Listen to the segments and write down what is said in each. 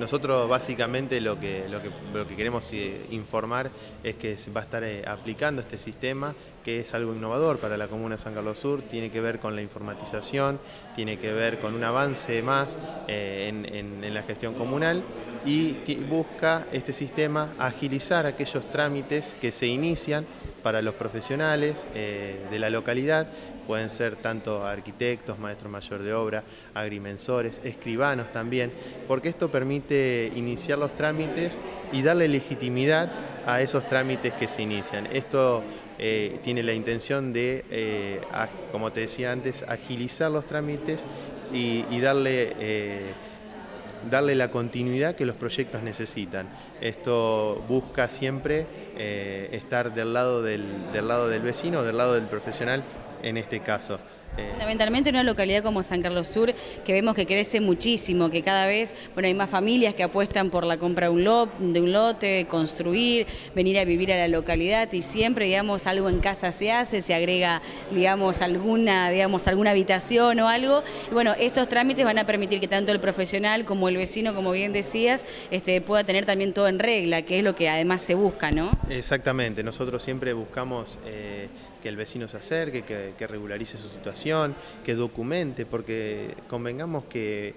Nosotros básicamente lo que, lo que, queremos eh, informar es que se va a estar eh, aplicando este sistema que es algo innovador para la Comuna de San Carlos Sur, tiene que ver con la informatización, tiene que ver con un avance más eh, en, la gestión comunal y busca este sistema agilizar aquellos trámites que se inician para los profesionales de la localidad, pueden ser tanto arquitectos, maestros mayor de obra, agrimensores, escribanos también, porque esto permite iniciar los trámites y darle legitimidad a esos trámites que se inician. Esto eh, tiene la intención de, eh, como te decía antes, agilizar los trámites y, darle, eh, darle la continuidad que los proyectos necesitan. Esto busca siempre estar del lado del, del lado del vecino, del lado del profesional en este caso. Fundamentalmente en una localidad como San Carlos Sur, que vemos que crece muchísimo, que cada vez bueno, hay más familias que apuestan por la compra de un, de un lote, construir, venir a vivir a la localidad y siempre, digamos, algo en casa se hace, se agrega, digamos, alguna, digamos, alguna habitación o algo. Y bueno, estos trámites van a permitir que tanto el profesional como el vecino, como bien decías, este, pueda tener también todo en regla, que es lo que además se busca, ¿no? Exactamente, nosotros siempre buscamos eh, que el vecino se acerque, que regularice su situación que documente, porque convengamos que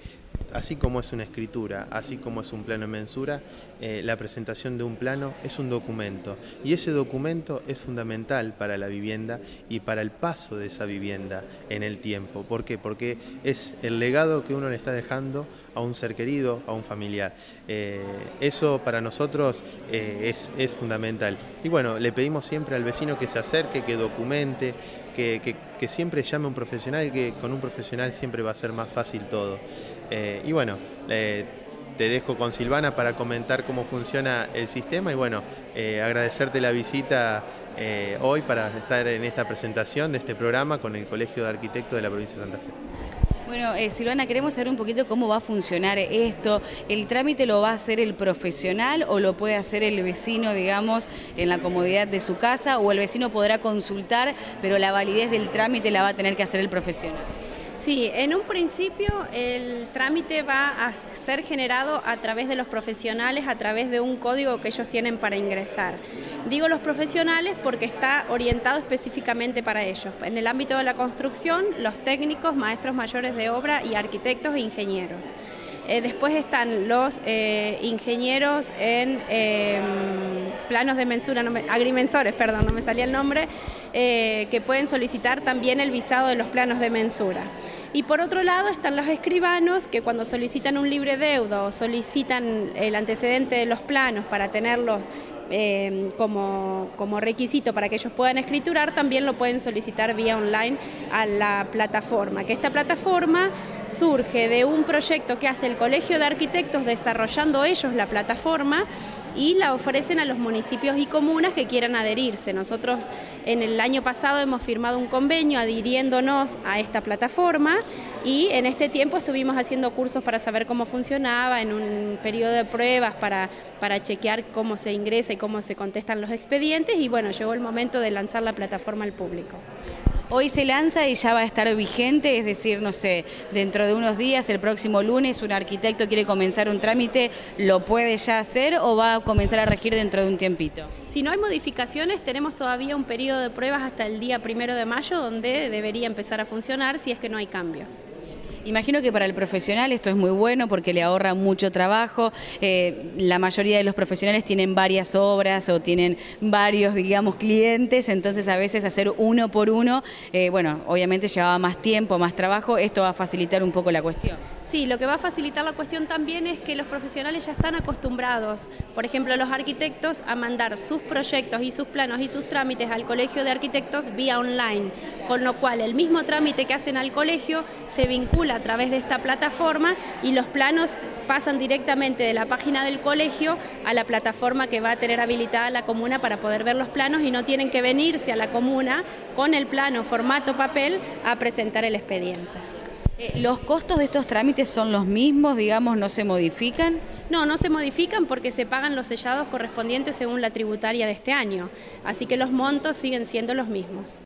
así como es una escritura, así como es un plano de mensura, eh, la presentación de un plano es un documento y ese documento es fundamental para la vivienda y para el paso de esa vivienda en el tiempo. ¿Por qué? Porque es el legado que uno le está dejando a un ser querido, a un familiar. Eh, eso para nosotros eh, es, es fundamental. Y bueno, le pedimos siempre al vecino que se acerque, que documente, que, siempre llame a un profesional, que con un profesional siempre va a ser más fácil todo. Eh, y bueno, te dejo con Silvana para comentar cómo funciona el sistema y bueno, eh, agradecerte la visita eh, hoy para estar en esta presentación de este programa con el Colegio de Arquitectos de la provincia de Santa Fe. Bueno, Silvana, queremos saber un poquito cómo va a funcionar esto. ¿El trámite lo va a hacer el profesional o lo puede hacer el vecino, digamos, en la comodidad de su casa? ¿O el vecino podrá consultar, pero la validez del trámite la va a tener que hacer el profesional? Sí, en un principio el trámite va a ser generado a través de los profesionales, a través de un código que ellos tienen para ingresar. Digo los profesionales porque está orientado específicamente para ellos. En el ámbito de la construcción, los técnicos, maestros mayores de obra y arquitectos e ingenieros. Eh, después están los eh, ingenieros en em, planos de mensura, agrimensores, perdón, no me salía el nombre, eh, que pueden solicitar también el visado de los planos de mensura. Y por otro lado están los escribanos que cuando solicitan un libre deuda o solicitan el antecedente de los planos para tenerlos Em, como, como, requisito para que ellos puedan escriturar, también lo pueden solicitar vía online a la plataforma. Que esta plataforma surge de un proyecto que hace el Colegio de Arquitectos desarrollando ellos la plataforma y la ofrecen a los municipios y comunas que quieran adherirse. Nosotros en el año pasado hemos firmado un convenio adhiriéndonos a esta plataforma y en este tiempo estuvimos haciendo cursos para saber cómo funcionaba, en un periodo de pruebas para, para chequear cómo se ingresa y cómo se contestan los expedientes y bueno, llegó el momento de lanzar la plataforma al público. Hoy se lanza y ya va a estar vigente, es decir, no sé, dentro de unos días, el próximo lunes, un arquitecto quiere comenzar un trámite, ¿lo puede ya hacer o va a comenzar a regir dentro de un tiempito? Si no hay modificaciones, tenemos todavía un periodo de pruebas hasta el día primero de mayo, donde debería empezar a funcionar si es que no hay cambios. Imagino que para el profesional esto es muy bueno porque le ahorra mucho trabajo. Eh, la mayoría de los profesionales tienen varias obras o tienen varios, digamos, clientes, entonces a veces hacer uno por uno, eh, bueno, obviamente llevaba más tiempo, más trabajo, esto va a facilitar un poco la cuestión. Sí, lo que va a facilitar la cuestión también es que los profesionales ya están acostumbrados, por ejemplo, los arquitectos, a mandar sus proyectos y sus planos y sus trámites al Colegio de Arquitectos vía online, con lo cual el mismo trámite que hacen al colegio se vincula a través de esta plataforma y los planos pasan directamente de la página del colegio a la plataforma que va a tener habilitada la comuna para poder ver los planos y no tienen que venirse a la comuna con el plano formato papel a presentar el expediente. Eh, ¿Los costos de estos trámites son los mismos, digamos, no se modifican? No, no se modifican porque se pagan los sellados correspondientes según la tributaria de este año, así que los montos siguen siendo los mismos.